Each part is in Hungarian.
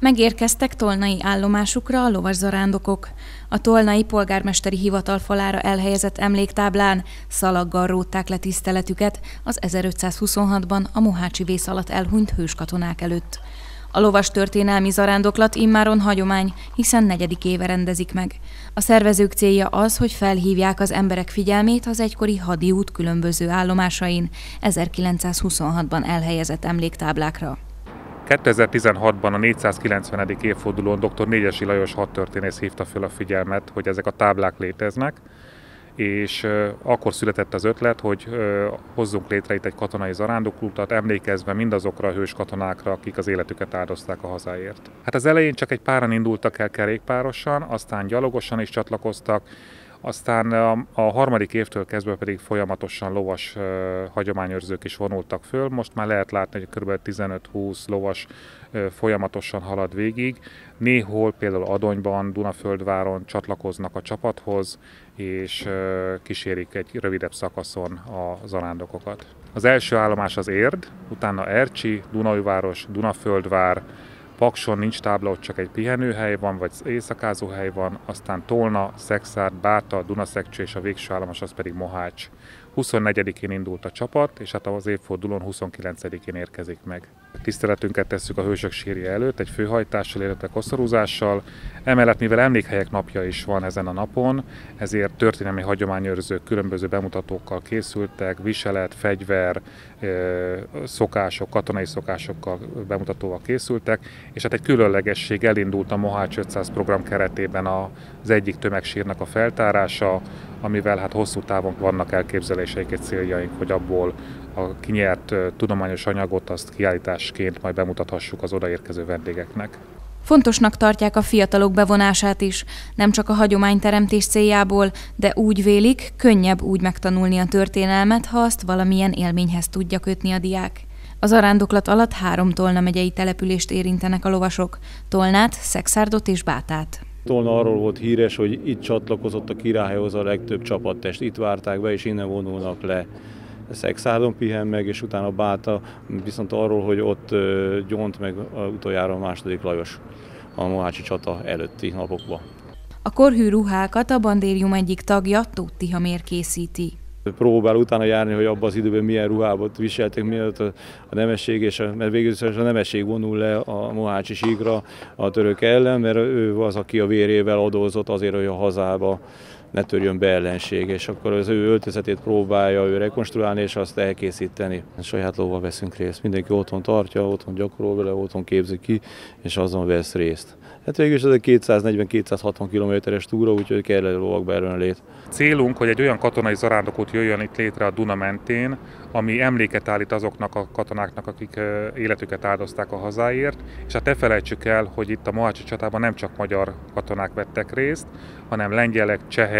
Megérkeztek tolnai állomásukra a lovas zarándokok. A tolnai polgármesteri hivatal falára elhelyezett emléktáblán szalaggal rótták le tiszteletüket az 1526-ban a Mohácsi vész alatt elhunyt hőskatonák előtt. A lovas történelmi zarándoklat immáron hagyomány, hiszen negyedik éve rendezik meg. A szervezők célja az, hogy felhívják az emberek figyelmét az egykori hadiút különböző állomásain 1926-ban elhelyezett emléktáblákra. 2016-ban a 490. évfordulón dr. Négyesi Lajos hadtörténész hívta föl a figyelmet, hogy ezek a táblák léteznek, és akkor született az ötlet, hogy hozzunk létre itt egy katonai zarándokutat, emlékezve mindazokra a hős katonákra, akik az életüket áldozták a hazáért. Hát az elején csak egy páran indultak el kerékpárosan, aztán gyalogosan is csatlakoztak, aztán a, harmadik évtől kezdve pedig folyamatosan lovas hagyományőrzők is vonultak föl. Most már lehet látni, hogy kb. 15-20 lovas folyamatosan halad végig. Néhol például Adonyban, Dunaföldváron csatlakoznak a csapathoz, és kísérik egy rövidebb szakaszon a zarándokokat. Az első állomás az Érd, utána Ercsi, Dunajváros, Dunaföldvár, Pakson nincs tábla, ott csak egy pihenőhely van, vagy éjszakázóhely van, aztán Tolna, Szexárd, Báta, Dunaszekcső és a végső állomás az pedig Mohács. 24-én indult a csapat, és hát az évfordulón 29-én érkezik meg. Tiszteletünket tesszük a hősök sírja előtt, egy főhajtással, illetve koszorúzással. Emellett, mivel emlékhelyek napja is van ezen a napon, ezért történelmi hagyományőrzők különböző bemutatókkal készültek, viselet, fegyver, szokások, katonai szokásokkal bemutatóval készültek, és hát egy különlegesség elindult a Mohács 500 program keretében az egyik tömegsírnak a feltárása, amivel hát hosszú távon vannak elképzeléseik, egy céljaink, hogy abból a kinyert tudományos anyagot azt kiállításként majd bemutathassuk az odaérkező vendégeknek. Fontosnak tartják a fiatalok bevonását is, nem csak a hagyományteremtés céljából, de úgy vélik, könnyebb úgy megtanulni a történelmet, ha azt valamilyen élményhez tudja kötni a diák. Az arándoklat alatt három Tolna megyei települést érintenek a lovasok, Tolnát, Szexárdot és Bátát. Tolna arról volt híres, hogy itt csatlakozott a királyhoz a legtöbb csapattest, itt várták be, és innen vonulnak le. Szexárdon pihen meg, és utána Báta viszont arról, hogy ott gyont meg utoljára a második Lajos a Mohácsi csata előtti napokban. A korhű ruhákat a bandérium egyik tagja, Tóth Tihamér készíti próbál utána járni, hogy abban az időben milyen ruhábot viseltek, mielőtt a, a nemesség, és a, mert végül a nemesség vonul le a Mohácsi síkra a török ellen, mert ő az, aki a vérével adózott azért, hogy a hazába ne törjön be ellenség, és akkor az ő öltözetét próbálja ő rekonstruálni, és azt elkészíteni. Saját lóval veszünk részt. Mindenki otthon tartja, otthon gyakorol vele, otthon képzi ki, és azon vesz részt. Hát végül is ez egy 240-260 kilométeres túra, úgyhogy kell egy lovak lét. Célunk, hogy egy olyan katonai zarándokút jöjjön itt létre a Duna mentén, ami emléket állít azoknak a katonáknak, akik életüket áldozták a hazáért, és hát ne felejtsük el, hogy itt a Mohácsi csatában nem csak magyar katonák vettek részt, hanem lengyelek, csehek,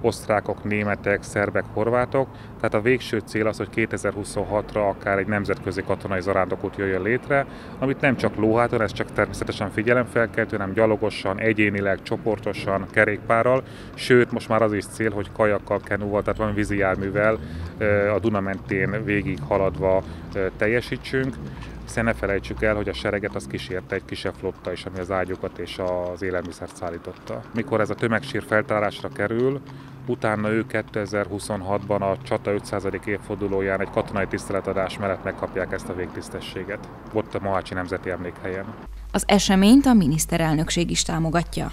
osztrákok, németek, szerbek, horvátok. Tehát a végső cél az, hogy 2026-ra akár egy nemzetközi katonai zarándokút jöjjön létre, amit nem csak lóháton, ez csak természetesen figyelemfelkeltő, hanem gyalogosan, egyénileg, csoportosan, kerékpárral, sőt most már az is cél, hogy kajakkal, kenúval, tehát van vízi járművel a Duna mentén végig haladva teljesítsünk hiszen ne felejtsük el, hogy a sereget az kísérte egy kisebb flotta is, ami az ágyokat és az élelmiszert szállította. Mikor ez a tömegsír feltárásra kerül, utána ő 2026-ban a csata 500. évfordulóján egy katonai tiszteletadás mellett megkapják ezt a végtisztességet. Ott a Mohácsi Nemzeti Emlékhelyen. Az eseményt a miniszterelnökség is támogatja.